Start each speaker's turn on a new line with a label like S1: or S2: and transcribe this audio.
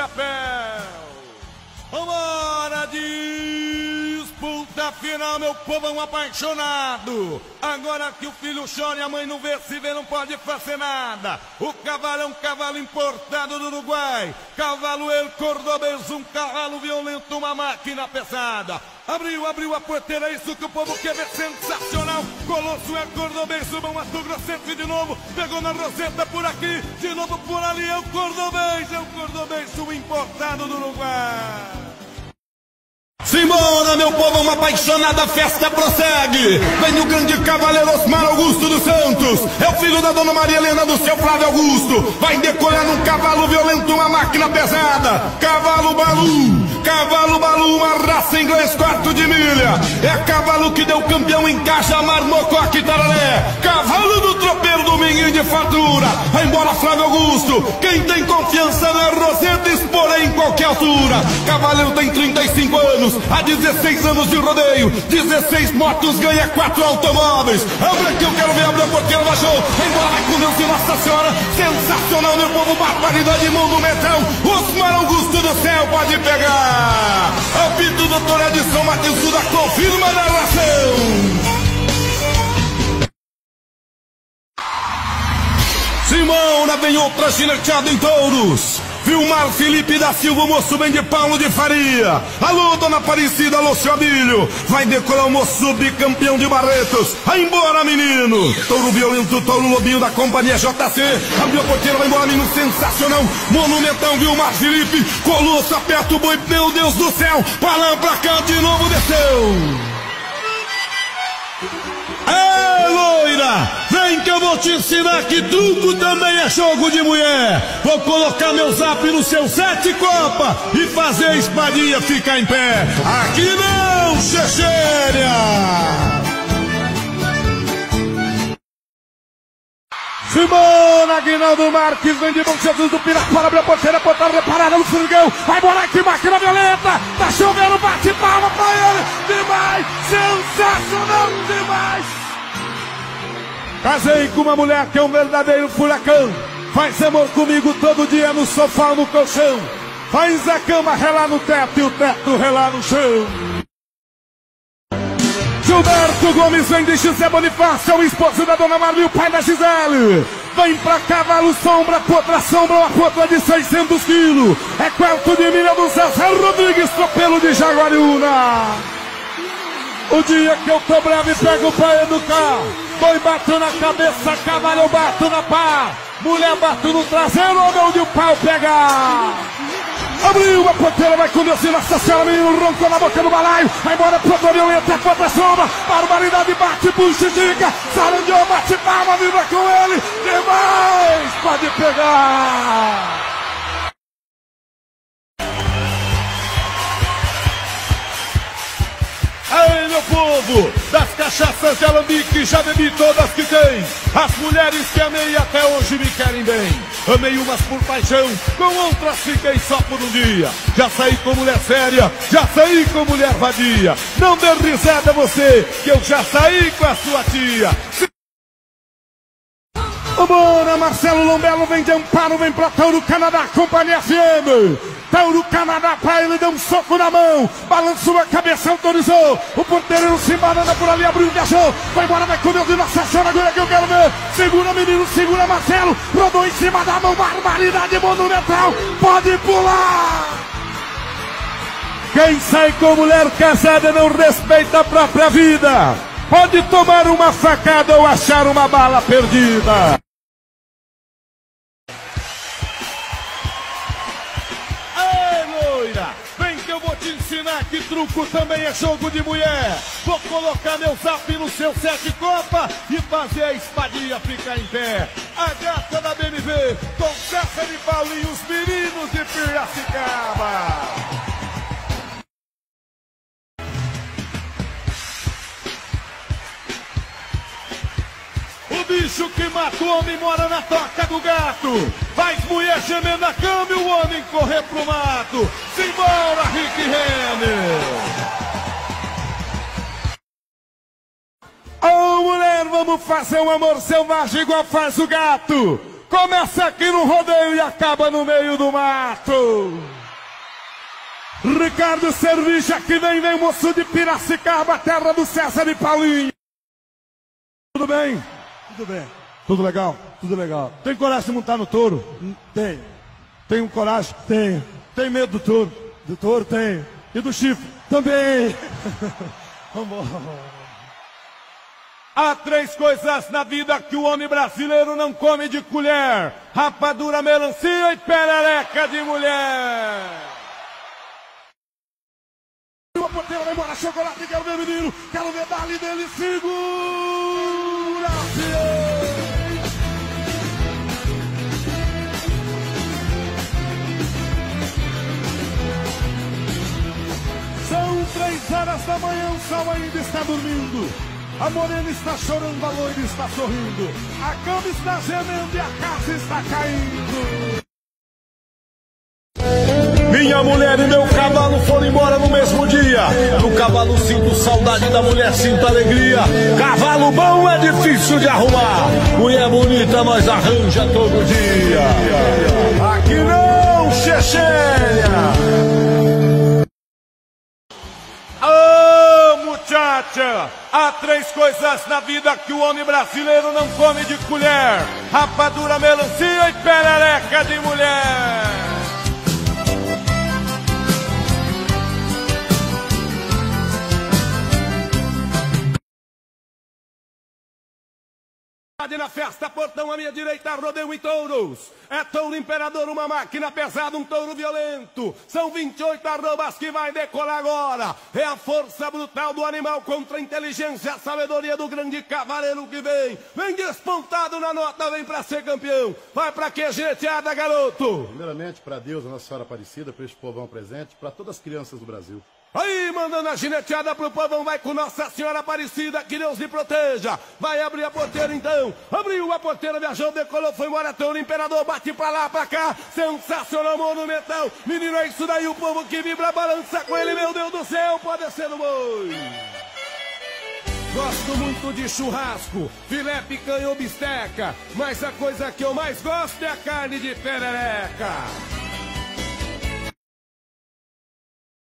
S1: Chapéu. Final, meu povão apaixonado. Agora que o filho chora e a mãe não vê, se vê, não pode fazer nada. O cavalo é um cavalo importado do Uruguai. Cavalo El Cordobês, um cavalo violento, uma máquina pesada. Abriu, abriu a porteira, isso que o povo quer ver sensacional. Colosso é Cordobês, suba Mato Grossense de novo. Pegou na roseta por aqui, de novo por ali. É o Cordobês, é o Cordobês, o importado do Uruguai. Simbora, meu povo, uma apaixonada festa prossegue. Vem o grande cavaleiro Osmar Augusto dos Santos. É o filho da dona Maria Helena do seu Flávio Augusto. Vai decolar num cavalo violento, uma máquina pesada. Cavalo Balu, cavalo Balu, uma raça inglês quarto de milha. É cavalo que deu campeão em caixa, Marmocoque e Tararé. Cavalo do tropeiro Dominguinho de fatura. Vai embora Flávio Augusto. Quem tem confiança na Roseta, exporém em qualquer altura. Cavaleiro tem 35 anos. Há 16 anos de rodeio, 16 motos ganha 4 automóveis. Abre aqui, eu quero ver, abre a baixou. Embora com Deus e Nossa Senhora. Sensacional, meu povo, barbaridade, mundo metrão. Osmar Augusto do céu pode pegar. Apito, doutor Edson Matheus Suda, confirma a narração. Simão, na vem outra gineteada em touros. Vilmar Felipe da Silva, moço bem de Paulo de Faria. Alô, dona Aparecida, alô, seu Abílio. Vai decorar o moço bicampeão de Barretos. Vai embora, menino. Touro violento, touro lobinho da companhia JC. Abriu a porteira, vai embora, menino. Sensacional. Monumentão, Vilmar Felipe. Colosso, aperta o boi, meu Deus do céu. Palan pra cá, de novo desceu. Que eu vou te ensinar que truco também é jogo de mulher. Vou colocar meu zap no seu sete copa e fazer a espadinha ficar em pé. Aqui não, Chechêria! Simona Aguinaldo Marques vem de Bom Jesus do Pirapora, abre a porteira, portada reparada no Furgão. Vai morar aqui, máquina violenta. Tá chovendo, bate palma pra ele. Demais, sensacional. Casei com uma mulher que é um verdadeiro furacão. Faz amor comigo todo dia no sofá ou no colchão. Faz a cama relar no teto e o teto relar no chão. Gilberto Gomes vem de José Bonifácio, é o esposo da dona Marli, o pai da Gisele. Vem pra cavalo sombra, potra sombra, uma potra de 600 quilos. É quarto de milha do Zezé Rodrigues, tropelo de Jaguariúna. O dia que eu tô bravo e pego pra educar. Boi bato na cabeça, cavalo eu bato na pá. Mulher bato no traseiro, onde o pau pegar. Abriu a porteira, vai conduzir Nossa Senhora, menino roncou na boca do balaio. Vai embora pro Torião, entra contra a sombra. Barbaridade, bate, puxa e dica. Sarandiou, bate palma, vibra com ele. Demais, pode pegar. Meu povo, das cachaças de alambique, já bebi todas que tem. As mulheres que amei até hoje me querem bem. Amei umas por paixão, com outras fiquei só por um dia. Já saí com mulher séria, já saí com mulher vadia. Não dê risada você, que eu já saí com a sua tia. Bora, Marcelo Lombelo vem de amparo, vem pra Tauro Canadá, Companhia FM. Tauro Canadá pra ele, deu um soco na mão, balançou a cabeça, autorizou. O porteiro se embanana por ali, abriu, encaixou. Vai embora, vai com Deus e Nossa Senhora, agora que eu quero ver. Segura, menino, segura, Marcelo. Rodou em cima da mão, barbaridade monumental. Pode pular. Quem sai com mulher casada não respeita a própria vida. Pode tomar uma facada ou achar uma bala perdida. Vem que eu vou te ensinar que truco também é jogo de mulher. Vou colocar meu zap no seu sete copa e fazer a espadinha ficar em pé. A gata da BMW com César de Paulinho, os meninos de Piracicaba. O bicho que mata o homem mora na toca do gato. Faz mulher gemer na cama e o homem correr pro mato. Simbora, Rick Renner. Ô oh, mulher, vamos fazer um amor selvagem igual faz o gato. Começa aqui no rodeio e acaba no meio do mato. Ricardo Cerveja que vem, vem moço de Piracicaba, terra do César e Paulinho. Tudo bem?
S2: Tudo bem.
S1: Tudo legal?
S2: Tudo legal.
S1: Tem coragem de montar no touro?
S2: Tem.
S1: Tem coragem?
S2: Tenho.
S1: Tem medo do touro?
S2: Do touro tenho.
S1: E do chifre?
S2: Também.
S1: Vamos. Há três coisas na vida que o homem brasileiro não come de colher: rapadura, melancia e perereca de mulher. Uma porteira vai embora, chocolate, quero ver menino, quero ver dali dele, segura São da manhã, o sol ainda está dormindo. A morena está chorando, a loira está sorrindo. A cama está gemendo e a casa está caindo.
S3: Minha mulher e meu cavalo foram embora no mesmo dia. No cavalo sinto saudade da mulher, sinto alegria. Cavalo bom é difícil de arrumar. Mulher bonita nós arranja todo dia. Aqui não, Chechênia.
S1: Muchacha! Há três coisas na vida que o homem brasileiro não come de colher: rapadura, melancia e perereca de mulher. Na festa, portão à minha direita, rodeio em touros. É touro imperador, uma máquina pesada, um touro violento. São 28 arrobas que vai decolar agora. É a força brutal do animal contra a inteligência, a sabedoria do grande cavaleiro que vem. Vem despontado na nota, vem pra ser campeão. Vai pra que gineteada, garoto?
S4: Primeiramente, para Deus, a Nossa Senhora Aparecida, para este povão presente, para todas as crianças do Brasil.
S1: Aí, mandando a gineteada pro povão, vai com Nossa Senhora Aparecida, que Deus lhe proteja. Vai abrir a porteira então. Abriu a porteira, viajou, decolou, foi embora, o imperador, bate pra lá, pra cá. Sensacional, monumental. Menino, é isso daí, o povo que vibra, balança com ele, meu Deus do céu, pode ser no boi. Gosto muito de churrasco, filé, picanha ou bisteca, mas a coisa que eu mais gosto é a carne de perereca.